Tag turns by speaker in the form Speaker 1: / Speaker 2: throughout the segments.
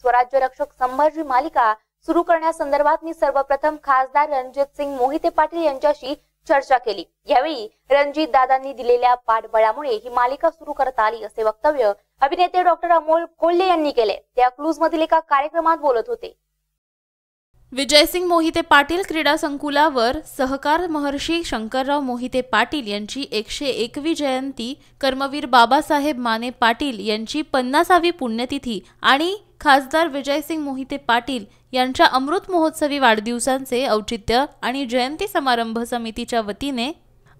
Speaker 1: स्वराज्य रक्षक संभाजी मालिका सुरू करण्यासंदर्भात मी सर्वप्रथम खासदार रणजित सिंग मोहिते पाटील यांच्याशी चर्चा केली. यावेळी रणजित दादांनी दिलेल्या पाठबळामुळे ही मालिका सुरू करता आली असे वक्तव्य अभिनेते डॉक्टर अमोल कोल्हे यांनी केले. त्या क्लूज मधील एका कार्यक्रमात बोलत होते.
Speaker 2: विजयसिंग मोहिते पाटील क्रीडा संकुलावर सहकार महर्षी शंकरराव मोहिते पाटील यांची एकशे एकवी जयंती कर्मवीर बाबासाहेब माने पाटील यांची पन्नासावी पुण्यतिथी आणि खासदार विजयसिंग मोहिते पाटील यांच्या अमृत महोत्सवी वाढदिवसांचे औचित्य आणि जयंती समारंभ समितीच्या वतीने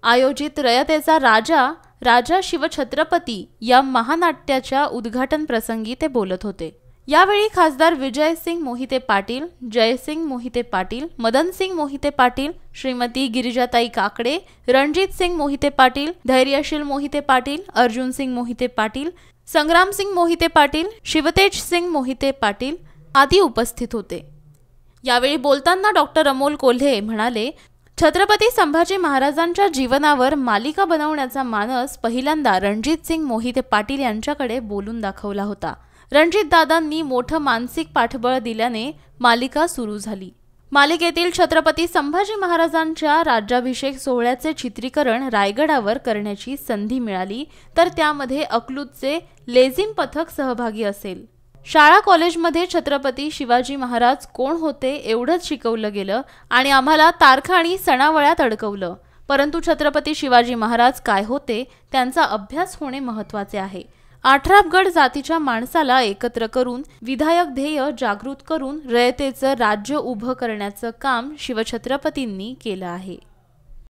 Speaker 2: आयोजित रयतेचा राजा राजा शिवछत्रपती या महानाट्याच्या उद्घाटन प्रसंगी ते बोलत होते. यावेळी खासदार विजयसिंग मोहिते पाटील जयसिंग मोहिते पाटील मदनसिंग मोहिते पाटील श्रीमती गिरिजाताई काकडे रणजित सिंग मोहिते पाटील धैर्यशील मोहिते पाटील अर्जुन सिंग मोहिते पाटील संग्रामसिंग मोहिते पाटील शिवतेज सिंग मोहिते पाटील आदी उपस्थित होते. यावेळी बोलताना डॉक्टर अमोल कोल्हे म्हणाले छत्रपती संभाजी महाराजांच्या जीवनावर मालिका बनवण्याचा मानस पहिल्यांदा रणजित सिंग मोहिते पाटील यांच्याकडे बोलून दाखवला होता. रणजितदादांनी मोठं मानसिक पाठबळ दिल्याने मालिका सुरू झाली. मालिकेतील छत्रपती संभाजी महाराजांच्या राज्याभिषेक सोहळ्याचे चित्रीकरण रायगडावर करण्याची संधी मिळाली तर त्यामध्ये अकलूतचे लेझिम पथक सहभागी असेल. शाळा कॉलेजमध्ये छत्रपती शिवाजी महाराज कोण होते एवढंच शिकवलं गेलं आणि आम्हाला तारखा आणि सणावळ्यात अडकवलं. परंतु छत्रपती शिवाजी महाराज काय होते त्यांचा अभ्यास होणे महत्त्वाचे आहे. आठराबगड जातीच्या माणसाला एकत्र करून विधायक ध्येय जागृत करून रयतेचं राज्य उभं करण्याचं काम शिवछत्रपतींनी केलं आहे.